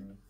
Mm-hmm.